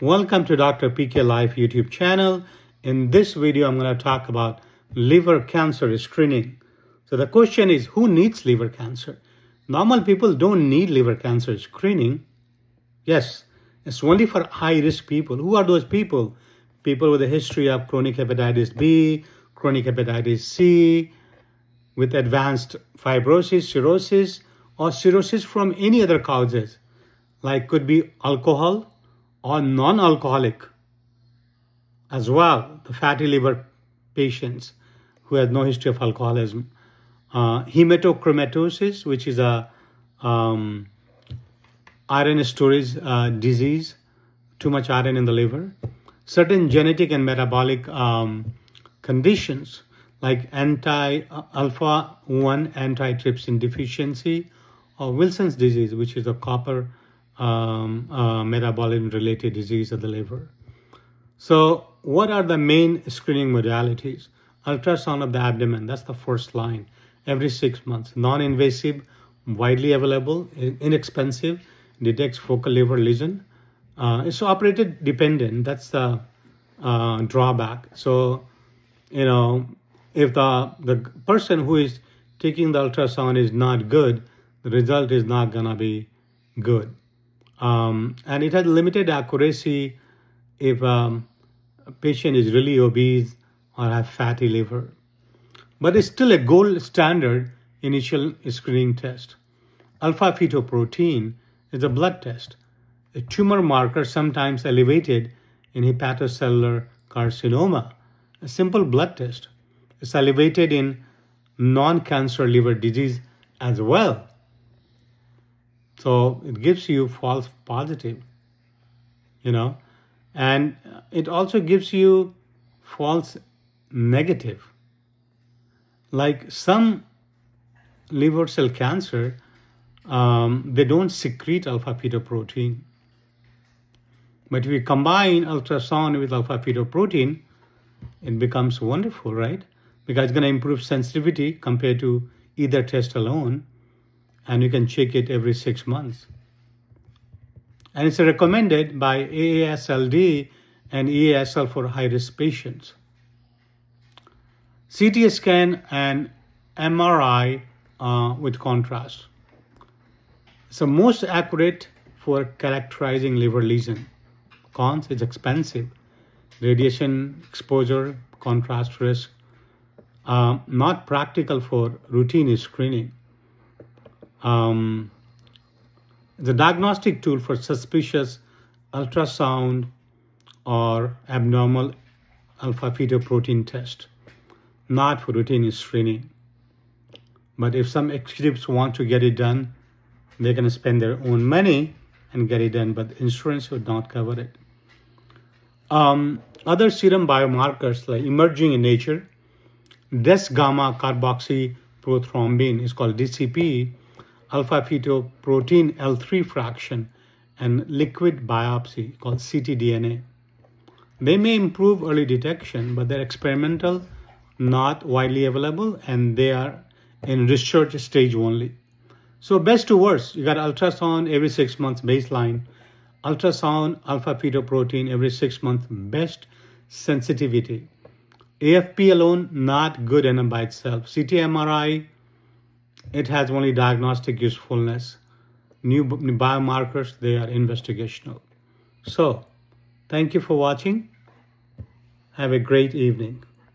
Welcome to Dr. PK Life YouTube channel. In this video, I'm going to talk about liver cancer screening. So the question is, who needs liver cancer? Normal people don't need liver cancer screening. Yes, it's only for high risk people. Who are those people? People with a history of chronic hepatitis B, chronic hepatitis C, with advanced fibrosis, cirrhosis, or cirrhosis from any other causes, like could be alcohol or non-alcoholic as well, the fatty liver patients who have no history of alcoholism. Uh, hematochromatosis, which is a um, iron storage uh, disease, too much iron in the liver. Certain genetic and metabolic um, conditions like anti-alpha 1 antitrypsin deficiency or Wilson's disease, which is a copper um, uh, metabolic related disease of the liver. So what are the main screening modalities? Ultrasound of the abdomen, that's the first line, every six months. Non-invasive, widely available, inexpensive, detects focal liver lesion. Uh, it's operated dependent, that's the uh, drawback. So, you know, if the, the person who is taking the ultrasound is not good, the result is not gonna be good. Um, and it has limited accuracy if um, a patient is really obese or have fatty liver. But it's still a gold standard initial screening test. Alpha fetoprotein is a blood test, a tumor marker sometimes elevated in hepatocellular carcinoma, a simple blood test. It's elevated in non-cancer liver disease as well. So it gives you false positive, you know, and it also gives you false negative. Like some liver cell cancer, um, they don't secrete alpha fetoprotein. But if you combine ultrasound with alpha fetoprotein, it becomes wonderful, right? Because it's going to improve sensitivity compared to either test alone and you can check it every six months. And it's recommended by AASLD and EASL for high-risk patients. CT scan and MRI uh, with contrast. So most accurate for characterizing liver lesion. Cons, it's expensive. Radiation exposure, contrast risk. Uh, not practical for routine screening um, the diagnostic tool for suspicious ultrasound or abnormal alpha fetoprotein test, not for routine screening. But if some executives want to get it done, they're going to spend their own money and get it done, but insurance would not cover it. Um, other serum biomarkers like emerging in nature, des gamma carboxyprothrombin is called DCP, alpha fetoprotein L3 fraction and liquid biopsy called ctDNA. They may improve early detection, but they're experimental, not widely available, and they are in research stage only. So best to worst, you got ultrasound every six months baseline, ultrasound alpha fetoprotein every six months best sensitivity. AFP alone, not good enough by itself. CT MRI, it has only diagnostic usefulness. New biomarkers, they are investigational. So, thank you for watching. Have a great evening.